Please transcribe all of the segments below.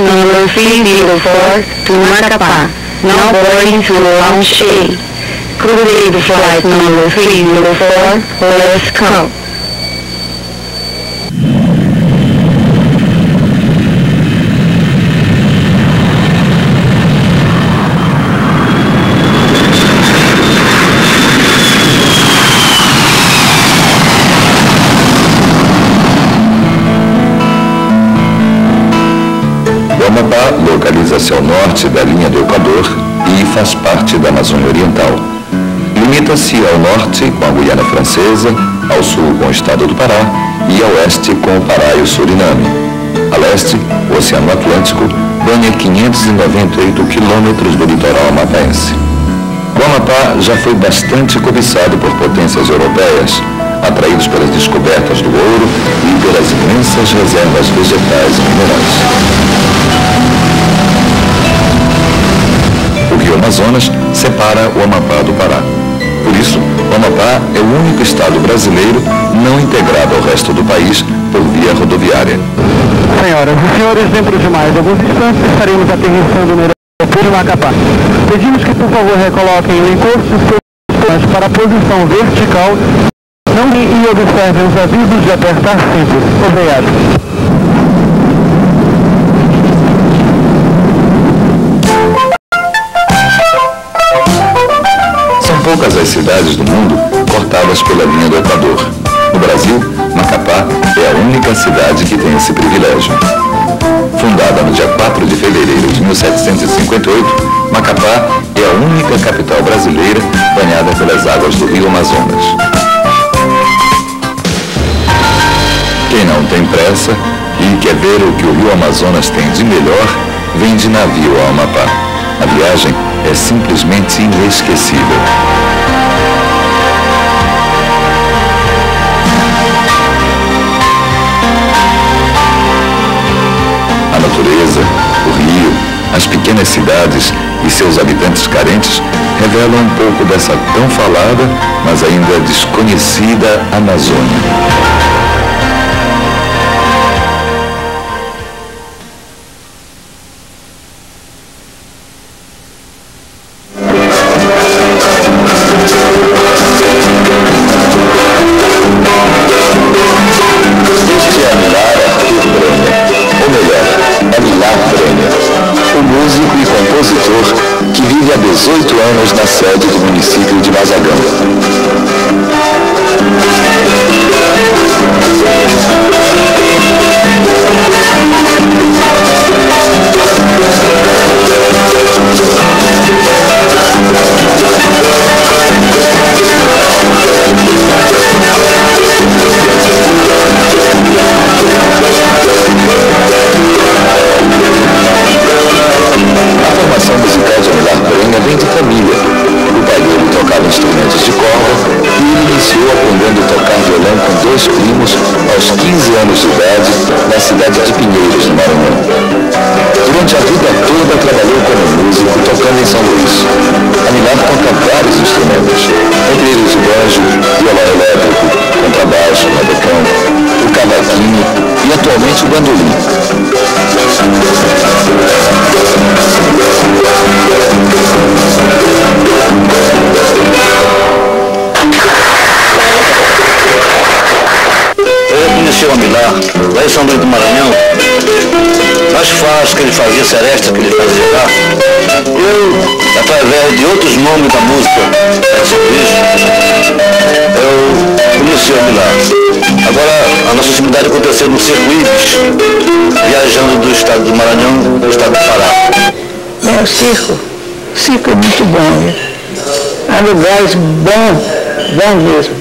Number 304 to Macapá. Now boarding to Lounge A. Cruzeiro Flight Number 304, let's go. Norte da linha do Equador e faz parte da Amazônia Oriental. Limita-se ao norte com a Guiana Francesa, ao sul com o estado do Pará e ao oeste com o Pará e o Suriname. A leste, o Oceano Atlântico banha 598 quilômetros do litoral amapaense. O Amapá já foi bastante cobiçado por potências europeias, atraídos pelas descobertas do ouro e pelas imensas reservas vegetais e minerais. O Rio Amazonas separa o Amapá do Pará. Por isso, o Amapá é o único estado brasileiro não integrado ao resto do país por via rodoviária. Senhoras e senhores, dentro de mais alguns instantes estaremos aterrissando no aeroporto Macapá. Pedimos que, por favor, recoloquem o encosto seus para a posição vertical não e observem os avisos de apertar cintos. Obrigado. Poucas as cidades do mundo cortadas pela linha do Equador. No Brasil, Macapá é a única cidade que tem esse privilégio. Fundada no dia 4 de fevereiro de 1758, Macapá é a única capital brasileira banhada pelas águas do Rio Amazonas. Quem não tem pressa e quer ver o que o Rio Amazonas tem de melhor, vem de navio ao Amapá. A viagem é simplesmente inesquecível. A natureza, o rio, as pequenas cidades e seus habitantes carentes revelam um pouco dessa tão falada, mas ainda desconhecida Amazônia. O bandolim. Eu conheci o Amilar lá em São Luís do Maranhão. Nas faixas que ele fazia, serestas que ele fazia lá. Eu, através de outros nomes da música, Luiz, eu conheci o Amilar. Agora, a nossa intimidade aconteceu no Circuíbis, viajando do estado do Maranhão para o estado do Pará. É o circo. O circo é muito bom. Né? Há lugares bons, bons mesmo.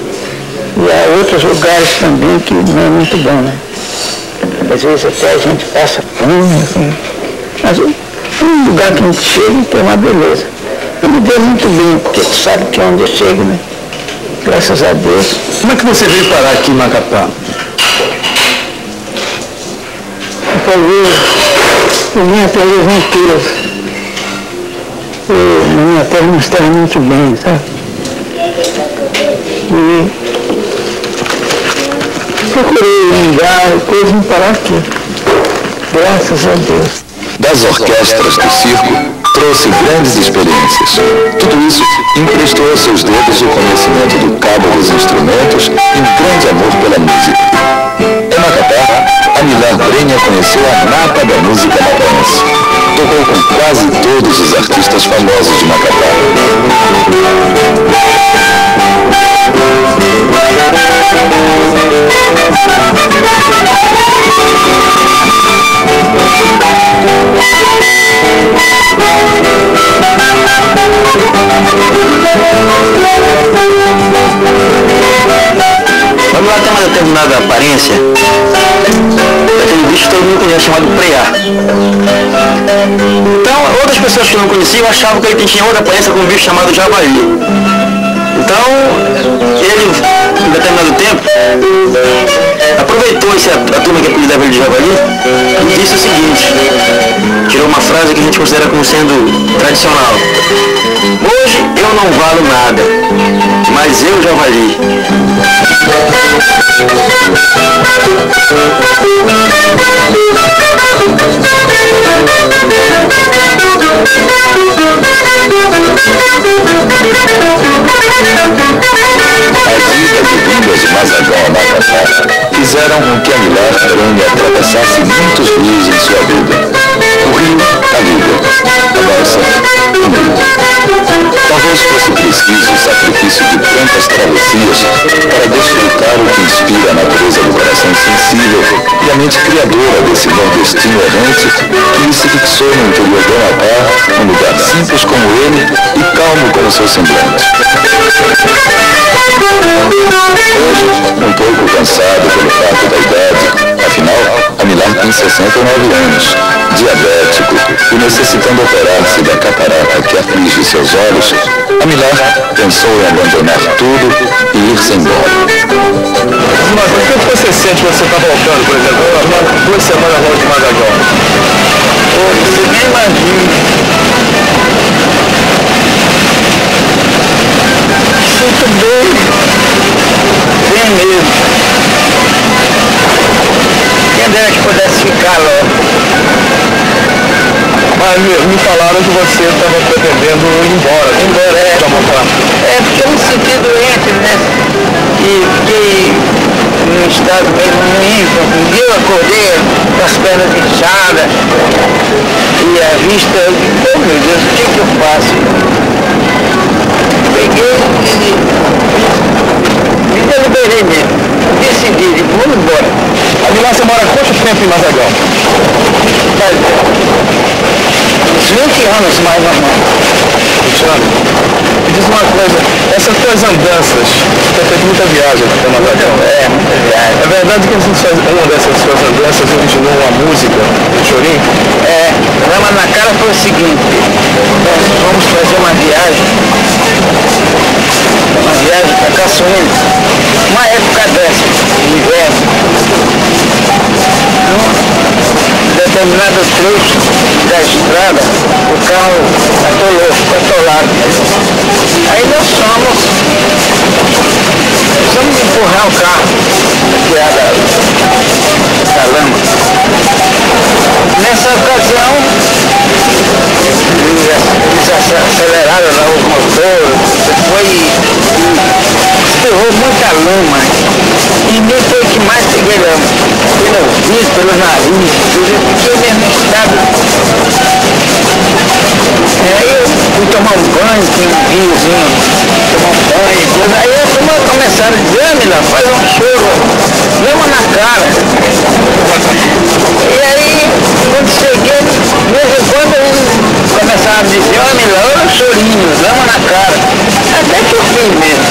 E há outros lugares também que não é muito bom, né? Às vezes até a gente passa fome, assim. Mas um lugar que a gente chega tem uma beleza. Eu me deu muito bem, porque tu sabe que é onde eu chego, né? Graças a Deus. Como é que você veio parar aqui em Macapá? Vim até Levantias. Na minha terra não estava muito bem, sabe? E procurei ligar e coisa não parar aqui. Graças a Deus. Das orquestras do circo, trouxe grandes experiências. Tudo isso emprestou aos seus dedos o conhecimento do cabo dos instrumentos e um grande amor pela música. Em Macapá, a Milar Brenha conheceu a nata da música mapaense. Tocou com quase todos os artistas famosos de Macapá. Aparência. Aquele bicho todo mundo conhece, chamado preá. Então, outras pessoas que não conheciam achavam que ele tinha outra aparência com um bicho chamado javali. Então, ele, em determinado tempo, aproveitou esse, a turma que apelidava ele de javali e disse o seguinte, frase que a gente considera como sendo tradicional. Hoje eu não valo nada, mas eu já vali. Fizeram com que a Milar Brenha atravessasse muitos rios em sua vida. Preciso o sacrifício de tantas travessias para desfrutar o que inspira a natureza do coração sensível e a mente criadora desse nordestino errante que se fixou no interior do Amapá, um lugar simples como ele e calmo como seu semblante. Hoje, um pouco cansado pelo fato da idade, afinal, a Milar tem 69 anos, diabético e necessitando operar-se da catarata que aflige seus olhos, a Milar pensou em abandonar tudo e ir-se embora. Mas o que você sente quando você está voltando, por exemplo, duas semanas longe de Magalhão? Pô, você nem imagina. Logo. Mas me, me falaram que você estava pretendendo ir embora. né? Embora, é. Pra Amapá. É porque eu me senti doente, né? E fiquei num estado meio ruim. Um dia eu acordei com as pernas inchadas e a vista, oh meu Deus, o que, que eu faço? Peguei e me deliberei mesmo. Decidi, digo, vamos embora. A Milar, você mora quanto tempo em Mazagão? Faz uns 20 anos mais ou menos. Cristiano, me diz uma coisa, essas tuas andanças, você tem feito muita viagem para Mazagão. É, muita viagem. É verdade que uma dessas suas andanças originou uma música do Chorim? É, Rama na cara foi o seguinte, nós vamos fazer uma viagem, para Caçoeira, uma época dessa, de inverno. Então, determinado trecho da estrada, o carro atolou, atolado. Aí nós fomos, precisamos empurrar o carro, tirar da, da lama. Nessa ocasião, eles, aceleraram lá o motor, foi muita lama. E nem foi que mais lama. Pelo ouvido, pelo nariz, tudo. Eu fiquei mesmo em estado. Aí eu fui tomar um banho, tinha um riozinho, tomar um banho, tudo. Aí a turma começaram a dizer, Milão, faz um choro, lama na cara. E aí, quando cheguei, em quando eles começaram a dizer, ó Milão, olha o chorinho, lama na cara. Até que eu fiz mesmo.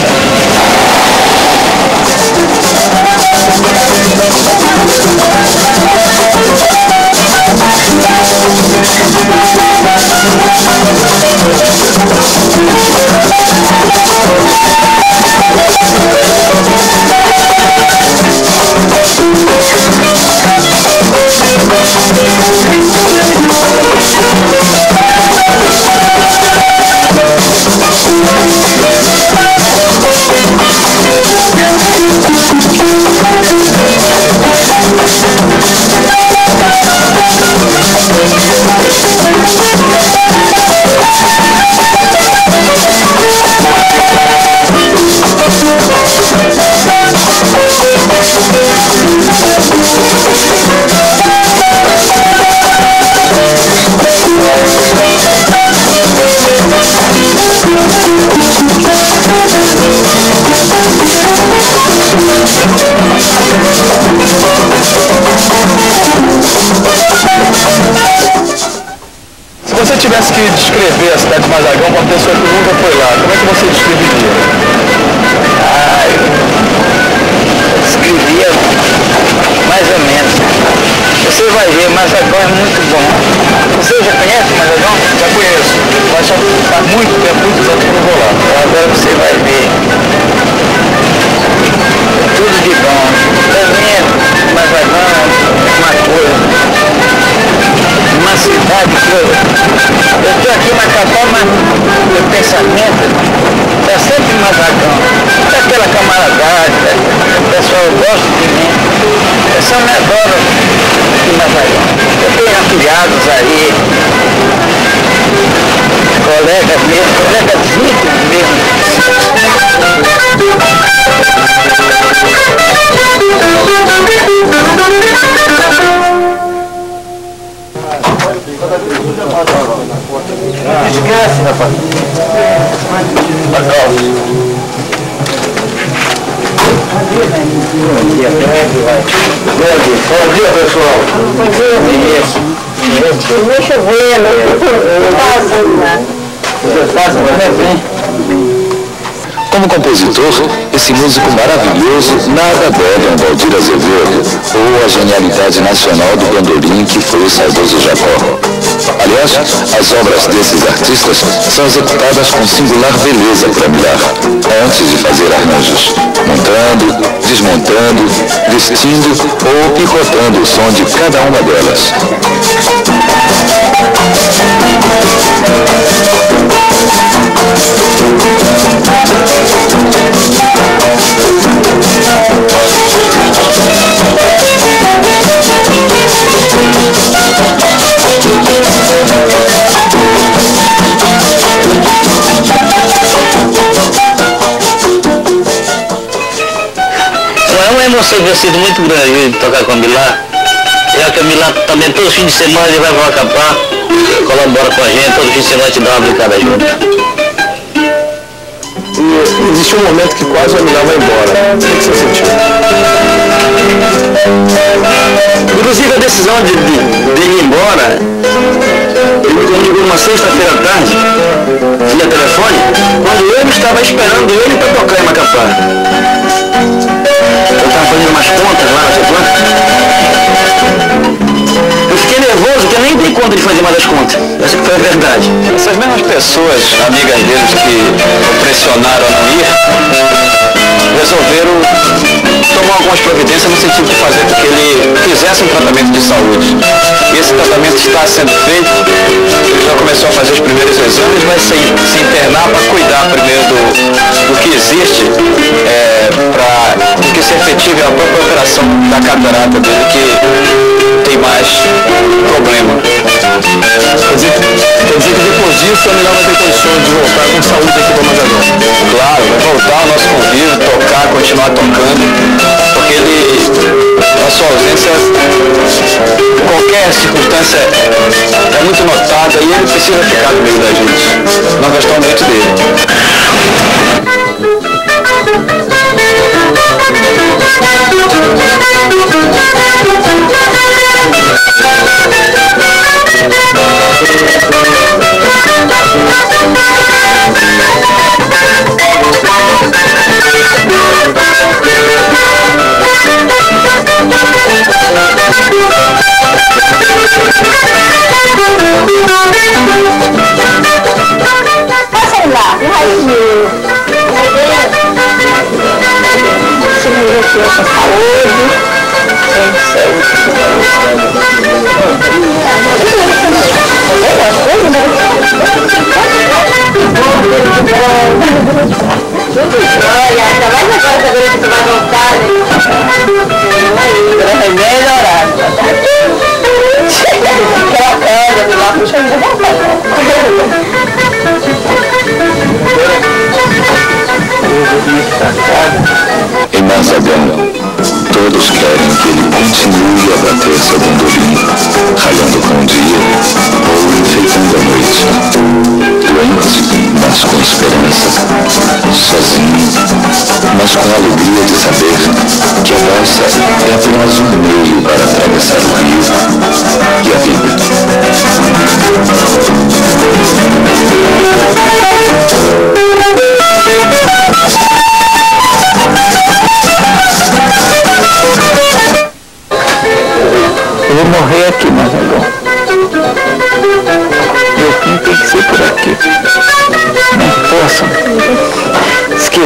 Aí, colegas mesmo, colegas íntimos mesmo. Descanse, rapaz. Bom dia, pessoal. Bom dia. Chovendo. Como compositor, esse músico maravilhoso nada deve a Valdir Azevedo ou a genialidade nacional do bandolim que foi o saudoso Jacó. Aliás, as obras desses artistas são executadas com singular beleza familiar, antes de fazer arranjos, montando, desmontando, vestindo ou picotando o som de cada uma delas. É uma tem sido muito grande de tocar com a Milá. Já que a Milá também todo fim de semana ele vai para Macapá, colabora com a gente, todo fim de semana te dá uma brincada junto. E existe um momento que quase a Milá vai embora. O que você sentiu? Inclusive a decisão de, de, de ir embora, ele me comunicou uma sexta-feira à tarde, via telefone, quando eu estava esperando ele para tocar em Macapá. Umas contas lá, não sei quanto. Eu fiquei nervoso, porque eu nem dei conta de fazer mais as contas. Essa que foi a verdade. Essas mesmas pessoas, amigas deles que o pressionaram a ir, resolveram tomar algumas providências no sentido de fazer com que ele fizesse um tratamento de saúde. E esse tratamento está sendo feito, ele já começou a fazer os primeiros exames, vai se, se internar para cuidar primeiro do, do que existe, é, para que se efetive a própria operação da catarata dele, que tem mais problema. Quer dizer, quer dizer que depois disso a melhor vai ter condições de voltar com saúde aqui para Mazagão. Claro, vai voltar ao nosso convívio, tocar, continuar tocando, porque ele, a sua ausência, em qualquer circunstância, é muito notada e ele precisa ficar no meio da gente. Nós gostamos muito dele. Thank you. mas com a alegria de saber que a nossa é apenas um meio para atravessar o rio e a vida. Eu vou morrer aqui, Marcelo. Meu fim tem que ser por aqui.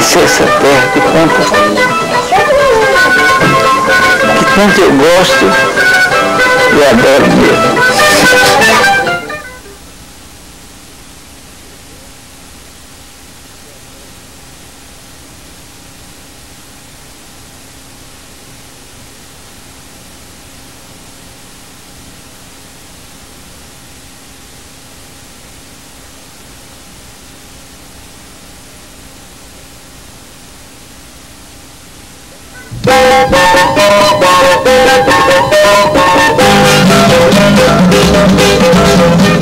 Essa terra de tanto, que tanto eu gosto e adoro mesmo. Thank